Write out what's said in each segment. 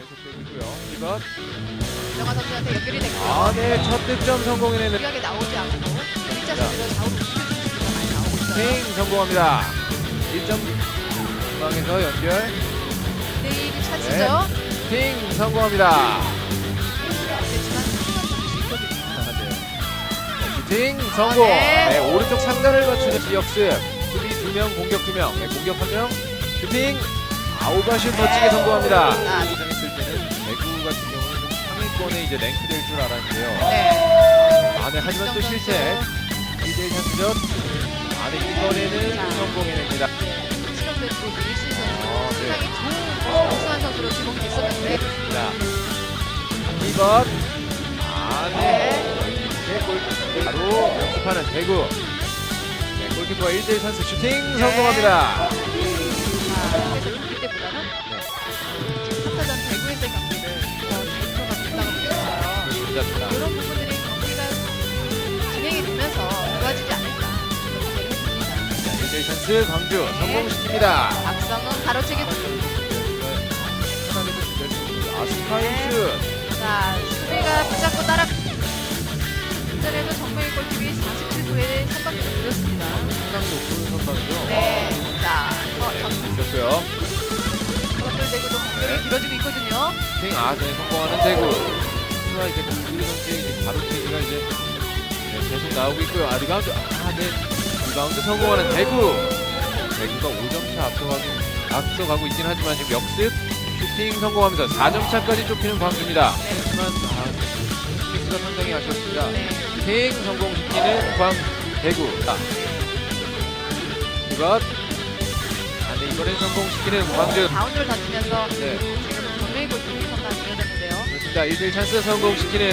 계속되고 있고요. 이번 정화 선수한테 연결이 됐고요. 아, 네, 첫 득점 성공해내는 유리하게 나오지 않고 1자 수비로 좌우로 움직여주는 수비가 많이 나오고 있어요. 팅 성공합니다. 1점 중앙에서 연결. 내일이 찬스죠. 팅 성공합니다. 그렇지만 수비가 돌릴 수 있거든요. 슈팅 성공. 네. 네, 오른쪽 상단을 맞추는 지역습. 수비 2명, 공격 2명. 네, 공격 1명. 슈팅. 아우바슛 멋지게 성공합니다. 아. 대구 같은 경우는 좀 상위권에 이제 랭크될 줄 알았는데요. 네. 아, 네, 하지만 또. 2대1 찬스전. 아, 네, 이번에는 자. 성공해냅니다. 선수 어, 네. 상당히 좋은 우수한 선수로 지목됐었는데 자, 2번. 아, 네. 골 바로 연습하는 대구. 네, 골키퍼가 1대1 찬스 슈팅 성공합니다. 자, 한국에서 경기 때보다는 그렇습니다. 이런 부분들이 경기가 진행이 되면서 좋아지지 않을까 생각합니다. 자, 1대1 찬스 광주 성공시킵니다. 박성은 가로채기 아, 스카이슛. 자 수비가 붙잡고 따라 전에도 정명희 골키이 47도에 선방에서 들렸습니다. 상당히 높은 선방이죠. 네. 자, 어, 정, 있었고요. 이것들 대구도 공격이 길어지고 있거든요. 아, 네, 성공하는 대구. 수가 이제 강규 선수의 이제 바로 체기가 이제 네, 계속 나오고 있고요. 아, 리바운드. 아, 네. 리바운드 성공하는 대구. 대구가 5점 차 앞서가고, 앞서가고 있긴 하지만 지금 역습 슈팅 성공하면서 4점 차까지 좁히는 광주입니다. 네. 하지만 아, 미스가 상당히 아쉬웠습니다. 네. 슈팅 성공시키는 광 대구. 아. 이것. 아, 네, 이번엔 성공시키는 광주. 바운드를 던지면서 네. 지금 정명희 골키이 선방 이어졌는데 요. 그렇습니다. 1대1 찬스 성공시키는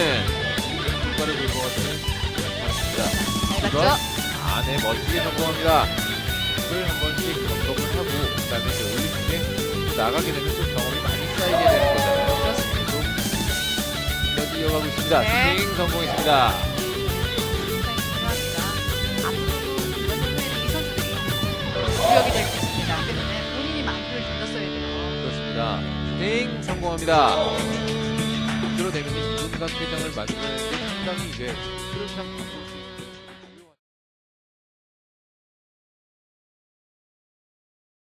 찬스입니다. 잘 이거? 갔죠? 아, 네, 멋지게 성공합니다. 이걸 한 번씩 점검을 하고, 그 다음에 이제 올림픽에 나가게 되면 또 경험이 많이 쌓이게 되는 거잖아요. 그렇습니다. 여기 이어가고 있습니다. 네. 슈팅 성공했습니다. 상당히 중요합니다. 앞으로도 이번 선수들이 이 선수들이 주력이 될 것입니다. 그렇기 때문에 본인이 만두를 던졌어야 돼요. 그렇습니다. 슈팅 성공합니다. 들어내면 이분 같은 회장을 만드는데 상당히 이제 수련상 바꿀 수